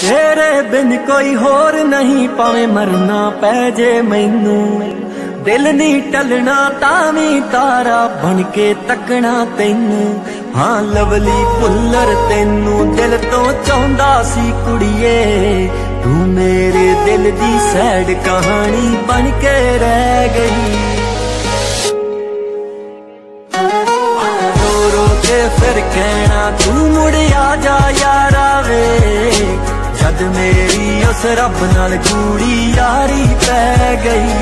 ਤੇਰੇ ਬਿਨ ਕੋਈ ਹੋਰ ਨਹੀਂ ਪਾਵੇਂ ਮਰਨਾ ਪੈ ਜੇ ਮੈਨੂੰ। ਦਿਲ ਨਹੀਂ ਟਲਣਾ ਤਾਂ ਵੀ ਤਾਰਾ ਬਣ ਕੇ ਤੱਕਣਾ ਤੈਨੂੰ। ਹਾਂ, ਲਵਲੀ ਪੁੱਲਰ ਤੈਨੂੰ ਦਿਲ ਤੋਂ ਚਾਹੁੰਦਾ ਸੀ ਕੁੜੀਏ। ਤੂੰ ਮੇਰੇ ਦਿਲ ਦੀ ਸੈਡ ਕਹਾਣੀ ਬਣ ਕੇ ਰਹਿ ਗਈ। ਰੋ ਰੋ ਕੇ ਫਿਰ ਕਹਿਣਾ, ਤੂੰ ਮੁੜ ਆ ਜਾ ਮੇਰੀ ਉਸ ਰੱਬ ਨਾਲ ਜੂੜੀ ਯਾਰੀ ਪੈ ਗਈ।